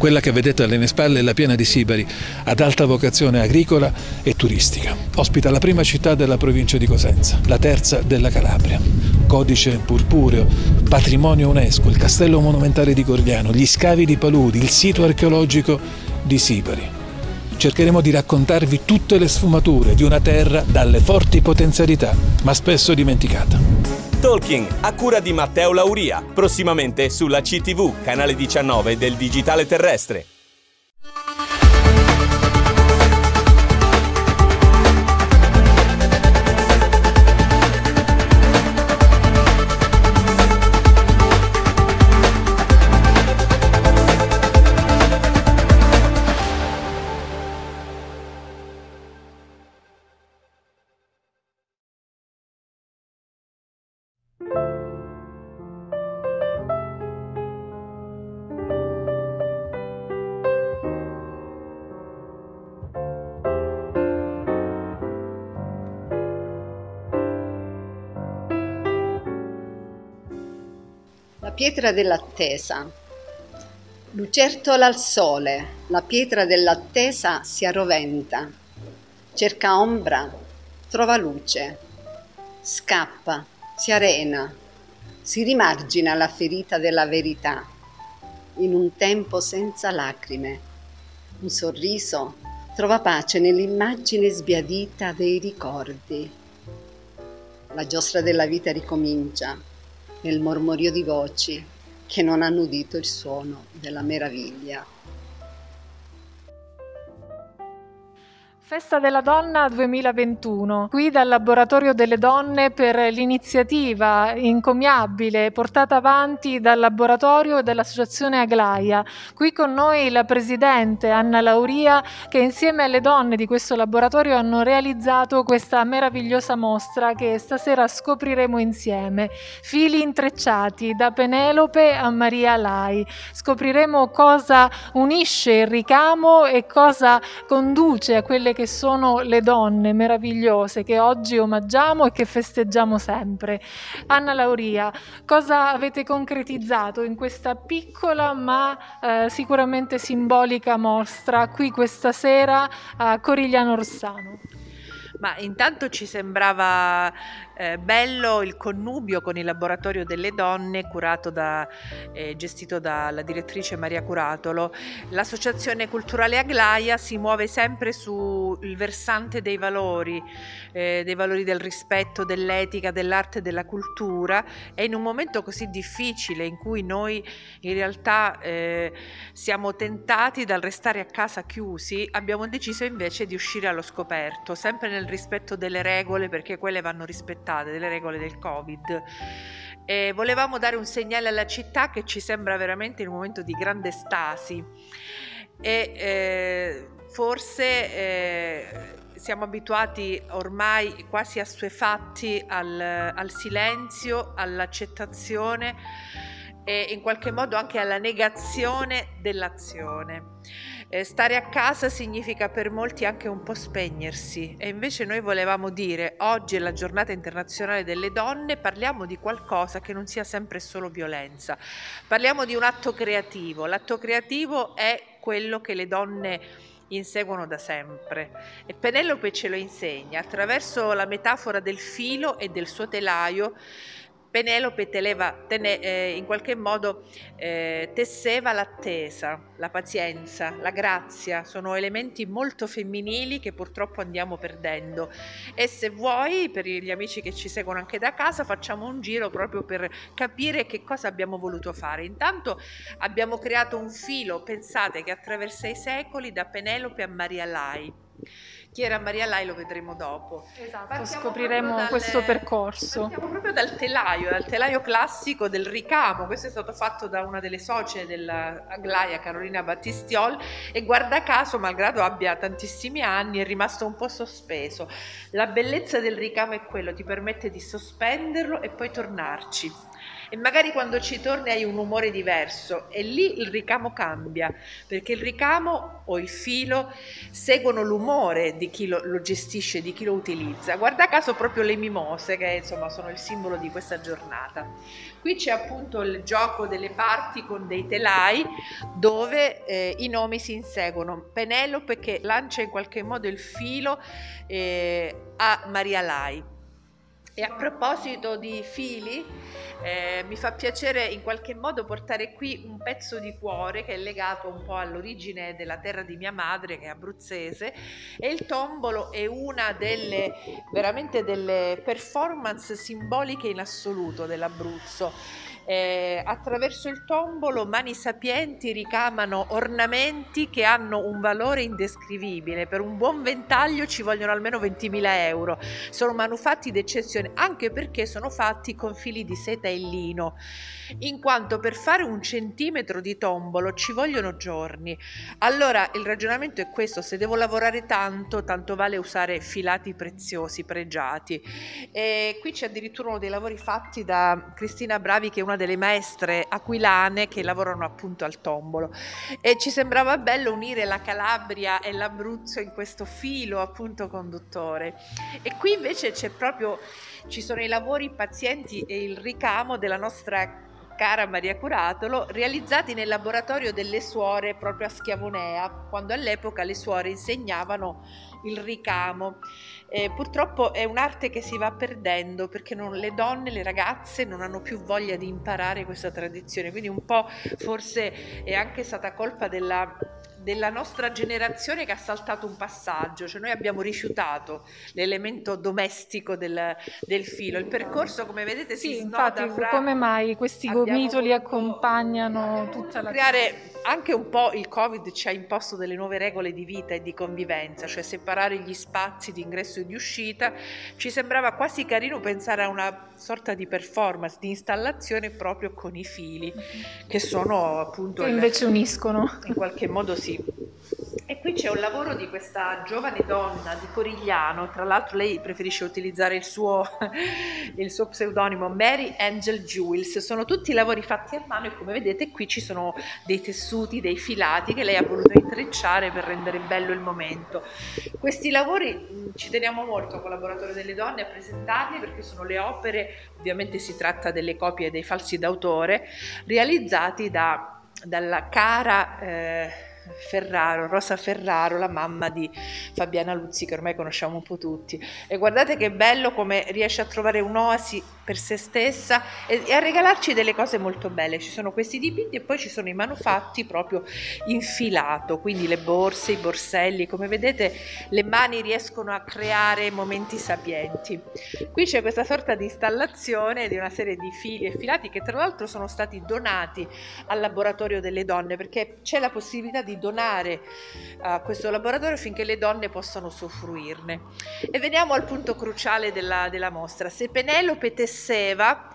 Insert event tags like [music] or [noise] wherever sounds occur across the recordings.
Quella che vedete alle mie spalle è la piana di Sibari, ad alta vocazione agricola e turistica. Ospita la prima città della provincia di Cosenza, la terza della Calabria. Codice purpureo, patrimonio UNESCO, il castello monumentale di Gordiano, gli scavi di Paludi, il sito archeologico di Sibari cercheremo di raccontarvi tutte le sfumature di una terra dalle forti potenzialità, ma spesso dimenticata. Talking a cura di Matteo Lauria, prossimamente sulla CTV, canale 19 del Digitale Terrestre. Pietra dell'attesa. Lucertola al sole, la pietra dell'attesa si arroventa, cerca ombra, trova luce, scappa, si arena, si rimargina la ferita della verità, in un tempo senza lacrime. Un sorriso trova pace nell'immagine sbiadita dei ricordi. La giostra della vita ricomincia nel mormorio di voci che non hanno udito il suono della meraviglia. Festa della Donna 2021, qui dal Laboratorio delle Donne per l'iniziativa incommiabile portata avanti dal laboratorio e dall'Associazione Aglaia. Qui con noi la Presidente Anna Lauria che insieme alle donne di questo laboratorio hanno realizzato questa meravigliosa mostra che stasera scopriremo insieme. Fili intrecciati da Penelope a Maria Lai. Scopriremo cosa unisce il ricamo e cosa conduce a quelle che che sono le donne meravigliose che oggi omaggiamo e che festeggiamo sempre. Anna Lauria, cosa avete concretizzato in questa piccola ma eh, sicuramente simbolica mostra qui questa sera a Corigliano Rossano? Ma intanto ci sembrava eh, bello il connubio con il laboratorio delle donne curato da, eh, gestito dalla direttrice Maria Curatolo. L'associazione culturale Aglaia si muove sempre sul versante dei valori, eh, dei valori del rispetto, dell'etica, dell'arte e della cultura e in un momento così difficile in cui noi in realtà eh, siamo tentati dal restare a casa chiusi, abbiamo deciso invece di uscire allo scoperto, sempre nel rispetto delle regole perché quelle vanno rispettate rispettate delle regole del Covid. E volevamo dare un segnale alla città che ci sembra veramente un momento di grande stasi e eh, forse eh, siamo abituati ormai quasi assuefatti al, al silenzio, all'accettazione e in qualche modo anche alla negazione dell'azione. Eh, stare a casa significa per molti anche un po' spegnersi. E invece noi volevamo dire oggi è la giornata internazionale delle donne, parliamo di qualcosa che non sia sempre solo violenza, parliamo di un atto creativo, l'atto creativo è quello che le donne inseguono da sempre. E Penelope ce lo insegna attraverso la metafora del filo e del suo telaio Penelope televa, tene, eh, in qualche modo eh, tesseva l'attesa, la pazienza, la grazia, sono elementi molto femminili che purtroppo andiamo perdendo. E se vuoi, per gli amici che ci seguono anche da casa, facciamo un giro proprio per capire che cosa abbiamo voluto fare. Intanto abbiamo creato un filo, pensate, che attraversa i secoli da Penelope a Maria Lai chi era Maria Lai lo vedremo dopo. Esatto, scopriremo dalle, questo percorso. Partiamo proprio dal telaio, dal telaio classico del ricamo, questo è stato fatto da una delle socie dell'Aglaia, Carolina Battistiol, e guarda caso, malgrado abbia tantissimi anni, è rimasto un po' sospeso. La bellezza del ricamo è quello, ti permette di sospenderlo e poi tornarci e magari quando ci torni hai un umore diverso e lì il ricamo cambia, perché il ricamo o il filo seguono l'umore di chi lo, lo gestisce, di chi lo utilizza. Guarda caso proprio le mimose che insomma sono il simbolo di questa giornata. Qui c'è appunto il gioco delle parti con dei telai dove eh, i nomi si inseguono. Penelope che lancia in qualche modo il filo eh, a Maria Lai. E a proposito di fili, eh, mi fa piacere in qualche modo portare qui un pezzo di cuore che è legato un po' all'origine della terra di mia madre, che è abruzzese, e il tombolo è una delle veramente delle performance simboliche in assoluto dell'Abruzzo eh, attraverso il tombolo mani sapienti ricamano ornamenti che hanno un valore indescrivibile. Per un buon ventaglio ci vogliono almeno 20.000 euro. Sono manufatti d'eccezione anche perché sono fatti con fili di seta e lino, in quanto per fare un centimetro di tombolo ci vogliono giorni. Allora il ragionamento è questo, se devo lavorare tanto, tanto vale usare filati preziosi, pregiati. E qui c'è addirittura uno dei lavori fatti da Cristina Bravi che è una delle maestre aquilane che lavorano appunto al tombolo. E ci sembrava bello unire la Calabria e l'Abruzzo in questo filo appunto conduttore. E qui invece c'è proprio ci sono i lavori pazienti e il ricamo della nostra cara Maria Curatolo, realizzati nel laboratorio delle suore proprio a Schiavonea, quando all'epoca le suore insegnavano il ricamo. Eh, purtroppo è un'arte che si va perdendo perché non, le donne, le ragazze non hanno più voglia di imparare questa tradizione, quindi un po' forse è anche stata colpa della della nostra generazione che ha saltato un passaggio, cioè noi abbiamo rifiutato l'elemento domestico del, del filo. Il percorso, come vedete, si sì, infatti, fra... come mai questi gomitoli accompagnano tutta la creare anche un po' il Covid ci ha imposto delle nuove regole di vita e di convivenza, cioè separare gli spazi di ingresso e di uscita. Ci sembrava quasi carino pensare a una sorta di performance, di installazione proprio con i fili, che sono appunto... Che invece il, uniscono. In qualche modo sì. E qui c'è un lavoro di questa giovane donna di Corigliano, tra l'altro lei preferisce utilizzare il suo, [laughs] il suo pseudonimo Mary Angel Jewels, sono tutti lavori fatti a mano e come vedete qui ci sono dei tessuti, dei filati che lei ha voluto intrecciare per rendere bello il momento. Questi lavori ci teniamo molto con Laboratorio delle Donne a presentarli perché sono le opere, ovviamente si tratta delle copie dei falsi d'autore, realizzati da, dalla cara... Eh, Ferraro, Rosa Ferraro, la mamma di Fabiana Luzzi che ormai conosciamo un po' tutti. E guardate che bello come riesce a trovare un'oasi per se stessa e, e, a regalarci delle cose molto belle. Ci sono questi dipinti e poi ci sono i manufatti proprio in filato, quindi le borse, i borselli, come vedete le mani riescono a creare momenti sapienti. Qui c'è questa sorta di installazione di una serie di fili e filati che tra l'altro sono stati donati al laboratorio delle donne perché c'è la possibilità di donare a questo laboratorio affinché le donne possano soffruirne. E veniamo al punto cruciale della, della mostra. Se Penelope tesseva,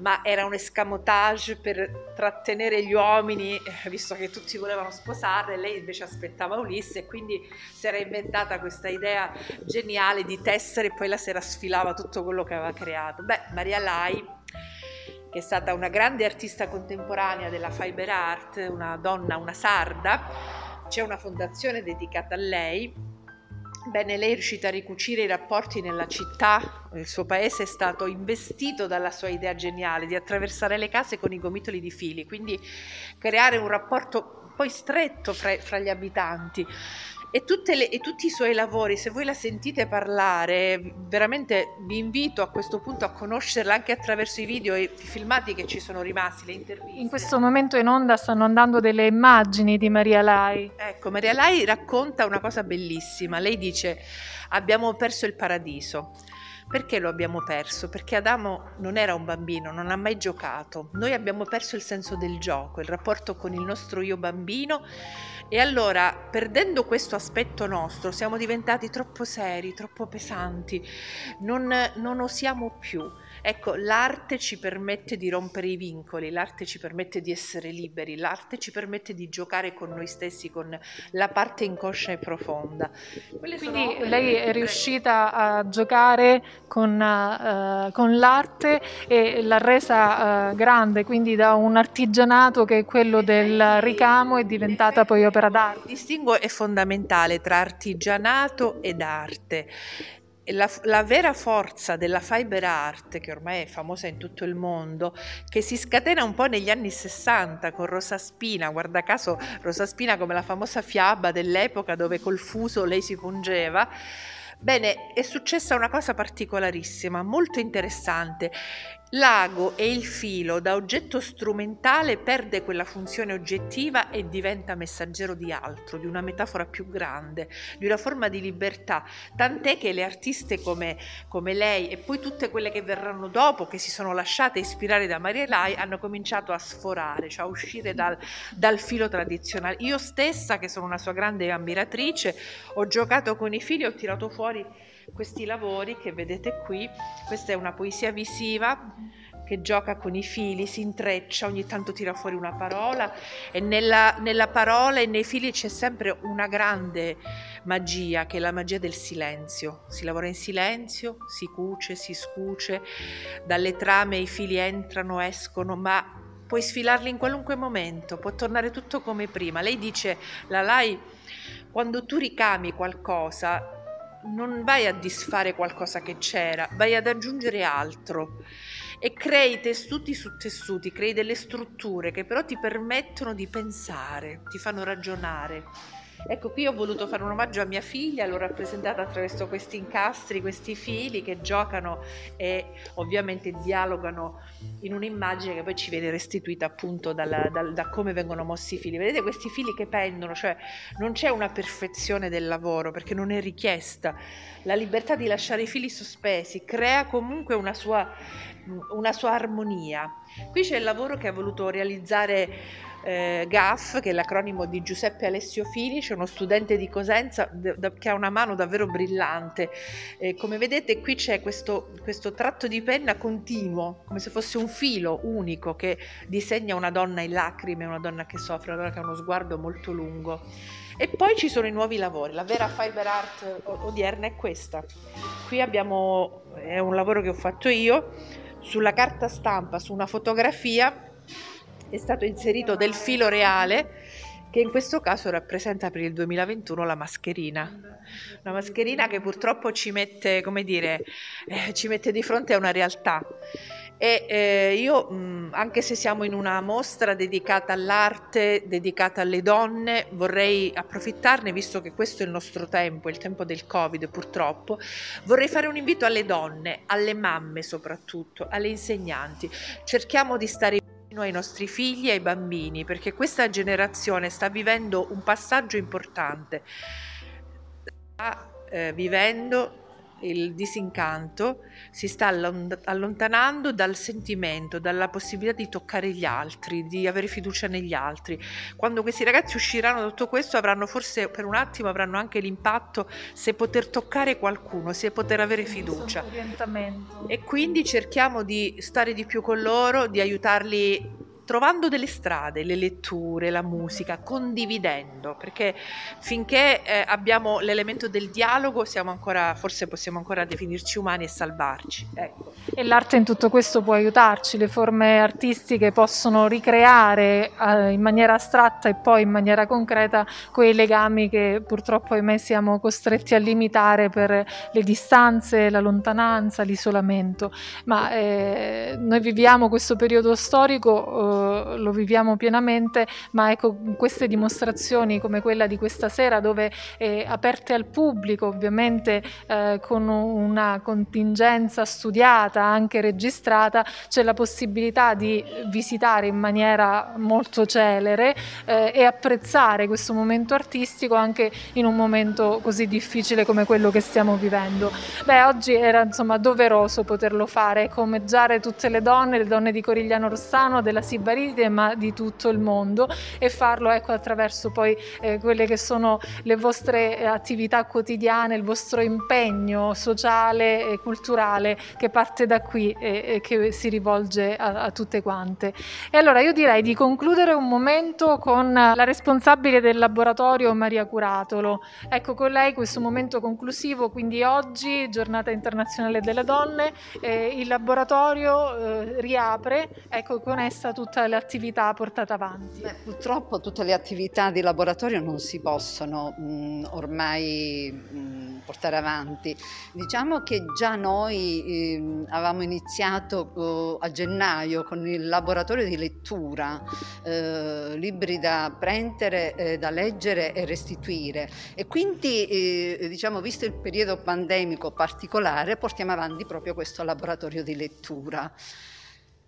ma era un escamotage per trattenere gli uomini, eh, visto che tutti volevano sposarle, lei invece aspettava Ulisse e quindi si era inventata questa idea geniale di tessere e poi la sera sfilava tutto quello che aveva creato. Beh, Maria Lai che è stata una grande artista contemporanea della fiber art, una donna, una sarda, c'è una fondazione dedicata a lei. Bene, lei è riuscita a ricucire i rapporti nella città, il suo paese è stato investito dalla sua idea geniale di attraversare le case con i gomitoli di fili, quindi creare un rapporto poi stretto fra, fra gli abitanti e, le, e, tutti i suoi lavori, se voi la sentite parlare, veramente vi invito a questo punto a conoscerla anche attraverso i video e i filmati che ci sono rimasti, le interviste. In questo momento in onda stanno andando delle immagini di Maria Lai. Ecco, Maria Lai racconta una cosa bellissima. Lei dice: Abbiamo perso il paradiso. Perché lo abbiamo perso? Perché Adamo non era un bambino, non ha mai giocato. Noi abbiamo perso il senso del gioco, il rapporto con il nostro io bambino e allora, perdendo questo aspetto nostro, siamo diventati troppo seri, troppo pesanti, non, non osiamo più. Ecco, l'arte ci permette di rompere i vincoli, l'arte ci permette di essere liberi, l'arte ci permette di giocare con noi stessi, con la parte inconscia e profonda. Quelle Quindi lei è riuscita a giocare con, uh, con l'arte e l'ha resa uh, grande, quindi da un artigianato che è quello del ricamo è diventata poi opera d'arte. Il distinguo è fondamentale tra artigianato ed arte la, la, vera forza della fiber art, che ormai è famosa in tutto il mondo, che si scatena un po' negli anni 60 con Rosa Spina, guarda caso Rosa Spina come la famosa fiaba dell'epoca dove col fuso lei si pungeva, Bene, è successa una cosa particolarissima, molto interessante. L'ago e il filo da oggetto strumentale perde quella funzione oggettiva e diventa messaggero di altro, di una metafora più grande, di una forma di libertà, tant'è che le artiste come, come lei e poi tutte quelle che verranno dopo, che si sono lasciate ispirare da Maria Lai, hanno cominciato a sforare, cioè a uscire dal, dal filo tradizionale. Io stessa, che sono una sua grande ammiratrice, ho giocato con i fili, ho tirato fuori questi lavori che vedete qui. Questa è una poesia visiva che gioca con i fili, si intreccia, ogni tanto tira fuori una parola e nella, nella parola e nei fili c'è sempre una grande magia che è la magia del silenzio. Si lavora in silenzio, si cuce, si scuce, dalle trame i fili entrano, escono, ma puoi sfilarli in qualunque momento, può tornare tutto come prima. Lei dice, la Lai, quando tu ricami qualcosa, non vai a disfare qualcosa che c'era, vai ad aggiungere altro e crei tessuti su tessuti, crei delle strutture che però ti permettono di pensare, ti fanno ragionare. Ecco, qui ho voluto fare un omaggio a mia figlia, l'ho rappresentata attraverso questi incastri, questi fili che giocano e ovviamente dialogano in un'immagine che poi ci viene restituita appunto dalla, dal, da come vengono mossi i fili. Vedete questi fili che pendono, cioè non c'è una perfezione del lavoro perché non è richiesta. La libertà di lasciare i fili sospesi crea comunque una sua, una sua armonia. Qui c'è il lavoro che ha voluto realizzare eh, GAF, che è l'acronimo di Giuseppe Alessio Filici, uno studente di Cosenza d- d- che ha una mano davvero brillante. Eh, come vedete qui c'è questo, questo tratto di penna continuo, come se fosse un filo unico che disegna una donna in lacrime, una donna che soffre, donna che ha uno sguardo molto lungo. E poi ci sono i nuovi lavori, la vera fiber art odierna è questa. Qui abbiamo, è un lavoro che ho fatto io, sulla carta stampa, su una fotografia è stato inserito del filo reale che in questo caso rappresenta per il 2021 la mascherina. Una mascherina che purtroppo ci mette, come dire, eh, ci mette di fronte a una realtà. E eh, io, mh, anche se siamo in una mostra dedicata all'arte, dedicata alle donne, vorrei approfittarne, visto che questo è il nostro tempo, il tempo del Covid purtroppo, vorrei fare un invito alle donne, alle mamme soprattutto, alle insegnanti. Cerchiamo di stare ai nostri figli e ai bambini, perché questa generazione sta vivendo un passaggio importante. Sta eh, vivendo il disincanto, si sta allontanando dal sentimento, dalla possibilità di toccare gli altri, di avere fiducia negli altri. Quando questi ragazzi usciranno da tutto questo avranno forse per un attimo avranno anche l'impatto se poter toccare qualcuno, se poter avere fiducia. E quindi cerchiamo di stare di più con loro, di aiutarli trovando delle strade, le letture, la musica, condividendo, perché finché eh, abbiamo l'elemento del dialogo siamo ancora, forse possiamo ancora definirci umani e salvarci. Ecco. E l'arte in tutto questo può aiutarci, le forme artistiche possono ricreare eh, in maniera astratta e poi in maniera concreta quei legami che purtroppo ahimè siamo costretti a limitare per le distanze, la lontananza, l'isolamento. Ma eh, noi viviamo questo periodo storico lo viviamo pienamente, ma ecco queste dimostrazioni come quella di questa sera dove è aperte al pubblico, ovviamente eh, con una contingenza studiata, anche registrata, c'è la possibilità di visitare in maniera molto celere eh, e apprezzare questo momento artistico anche in un momento così difficile come quello che stiamo vivendo. Beh, oggi era insomma doveroso poterlo fare, comeggiare tutte le donne, le donne di Corigliano Rossano, della Sibarisi Atlantide ma di tutto il mondo e farlo ecco, attraverso poi eh, quelle che sono le vostre attività quotidiane, il vostro impegno sociale e culturale che parte da qui e, e che si rivolge a, a tutte quante. E allora io direi di concludere un momento con la responsabile del laboratorio Maria Curatolo. Ecco con lei questo momento conclusivo, quindi oggi, giornata internazionale delle donne, eh, il laboratorio eh, riapre, ecco con essa tutte le attività portate avanti. Beh, purtroppo tutte le attività di laboratorio non si possono mh, ormai mh, portare avanti. Diciamo che già noi eh, avevamo iniziato eh, a gennaio con il laboratorio di lettura, eh, libri da prendere, eh, da leggere e restituire e quindi eh, diciamo visto il periodo pandemico particolare portiamo avanti proprio questo laboratorio di lettura.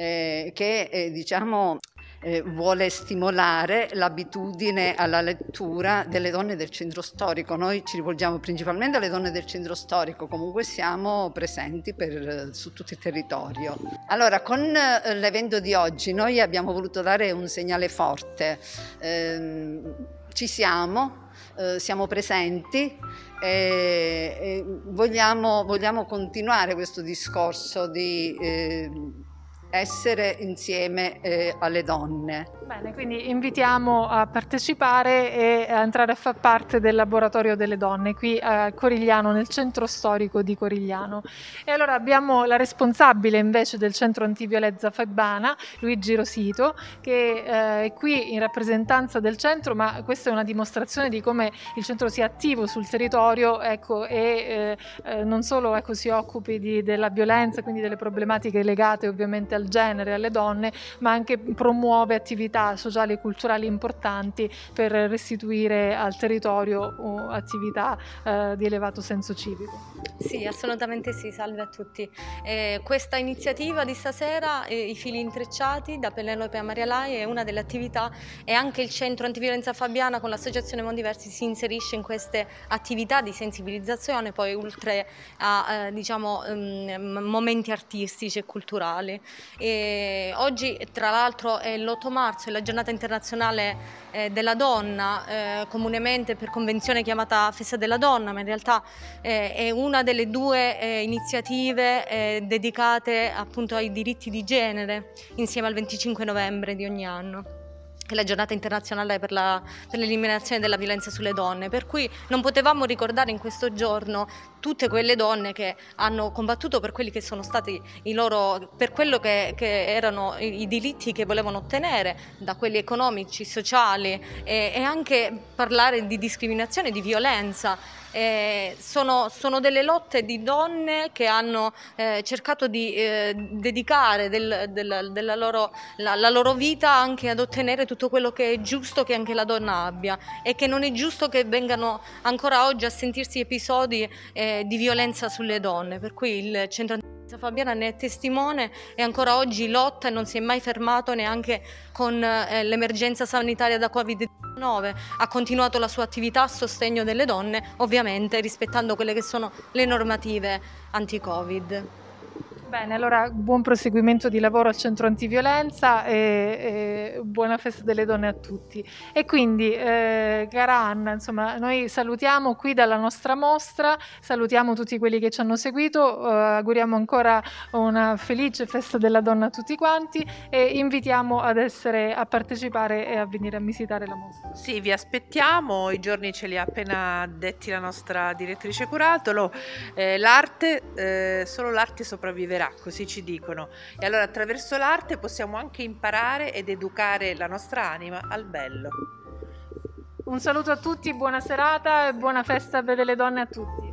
Eh, che eh, diciamo eh, vuole stimolare l'abitudine alla lettura delle donne del centro storico. Noi ci rivolgiamo principalmente alle donne del centro storico, comunque siamo presenti per, su tutto il territorio. Allora, con eh, l'evento di oggi noi abbiamo voluto dare un segnale forte. Eh, ci siamo, eh, siamo presenti e, e vogliamo, vogliamo, continuare questo discorso di eh, essere insieme eh, alle donne. Bene, quindi invitiamo a partecipare e a entrare a far parte del laboratorio delle donne qui a Corigliano, nel centro storico di Corigliano. E allora abbiamo la responsabile invece del centro antiviolenza Fabbana, Luigi Rosito, che eh, è qui in rappresentanza del centro, ma questa è una dimostrazione di come il centro sia attivo sul territorio ecco, e eh, eh non solo ecco, si occupi di, della violenza, quindi delle problematiche legate ovviamente al genere, alle donne, ma anche promuove attività sociali e culturali importanti per restituire al territorio attività eh, di elevato senso civico. Sì, assolutamente sì, salve a tutti. Eh, questa iniziativa di stasera, eh, i fili intrecciati da Penelope a Maria Lai, è una delle attività e anche il centro antiviolenza Fabiana con l'associazione Mondiversi si inserisce in queste attività di sensibilizzazione, poi oltre a eh, diciamo, um, momenti artistici e culturali. E oggi tra l'altro è l'8 marzo è la giornata internazionale eh, della donna, eh, comunemente per convenzione chiamata Festa della Donna, ma in realtà eh, è una delle due eh, iniziative eh, dedicate appunto ai diritti di genere insieme al 25 novembre di ogni anno è la giornata internazionale per, la, per, l'eliminazione della violenza sulle donne, per cui non potevamo ricordare in questo giorno tutte quelle donne che hanno combattuto per quelli che sono stati i loro, per quello che, che erano i, i, diritti che volevano ottenere, da quelli economici, sociali e, e anche parlare di discriminazione, di violenza. Eh, sono, sono, delle lotte di donne che hanno eh, cercato di eh, dedicare del, del, della loro, la, la, loro vita anche ad ottenere tutto quello che è giusto che anche la donna abbia e che non è giusto che vengano ancora oggi a sentirsi episodi eh, di violenza sulle donne. Per cui il centro Fabiana ne è testimone e ancora oggi lotta e non si è mai fermato neanche con eh, l'emergenza sanitaria da Covid-19. Ha continuato la sua attività a sostegno delle donne, ovviamente rispettando quelle che sono le normative anti-Covid. Bene, allora buon proseguimento di lavoro al centro antiviolenza e, e buona festa delle donne a tutti. E quindi, eh, cara Anna, insomma, noi salutiamo qui dalla nostra mostra, salutiamo tutti quelli che ci hanno seguito, eh, auguriamo ancora una felice festa della donna a tutti quanti e invitiamo ad essere, a partecipare e a venire a visitare la mostra. Sì, vi aspettiamo, i giorni ce li ha appena detti la nostra direttrice Curatolo, eh, l'arte, eh, solo l'arte sopravviverà evolverà, così ci dicono. E allora attraverso l'arte possiamo anche imparare ed educare la nostra anima al bello. Un saluto a tutti, buona serata e buona festa per le donne a tutti.